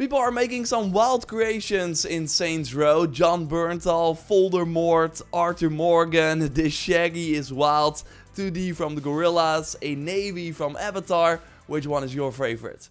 People are making some wild creations in Saints Row. Jon Bernthal, Voldemort, Arthur Morgan, The Shaggy is wild, 2D from the Gorillaz, a Na'vi from Avatar. Which one is your favorite?